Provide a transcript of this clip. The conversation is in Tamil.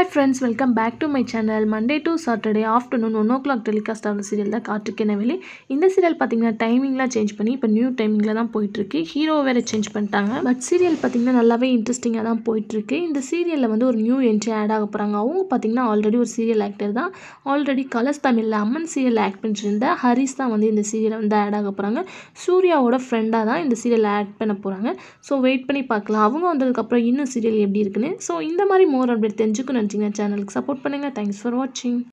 Hi friends welcome back to my channel Monday to Saturday afternoon one o'clock telecast ஆகிற சீரியல் தான் காற்றுக்கென வெளி இந்த சீரியல் பார்த்தீங்கன்னா டைமிங்லாம் சேஞ்ச் பண்ணி இப்போ நியூ டைமிங்கில் தான் போயிட்டுருக்கு. ஹீரோ வேறு சேஞ்ச் பண்ணிட்டாங்க. பட் சீரியல் பார்த்தீங்கன்னா நல்லாவே இன்ட்ரெஸ்டிங்காக தான் போயிட்டுருக்கு. இந்த சீரியலில் வந்து ஒரு நியூ என்ட்ரி ஆட் ஆக போகிறாங்க அவங்க பார்த்தீங்கன்னா ஆல்ரெடி ஒரு சீரியல் ஆக்டர் தான். ஆல்ரெடி கலர்ஸ் தமிழில் அம்மன் சீரியல் ஆக்ட் பண்ணிட்டு இருந்த ஹரிஸ் தான் வந்து இந்த சீரியலை வந்து ஆட் ஆக போகிறாங்க சூர்யாவோட ஃப்ரெண்டாக தான் இந்த சீரியல் ஆட் பண்ண போகிறாங்க ஸோ வெயிட் பண்ணி பார்க்கலாம். அவங்க வந்ததுக்கப்புறம் இன்னும் சீரியல் எப்படி இருக்குன்னு. ஸோ இந்த மாதிரி மோர் அப்டேட் தெரிஞ்சுக்கணும் நினச்சிங்கன்னா சேனலுக்கு சப்போர்ட் பண்ணுங்கள் தேங்க்ஸ் ஃபார் வாட்சிங்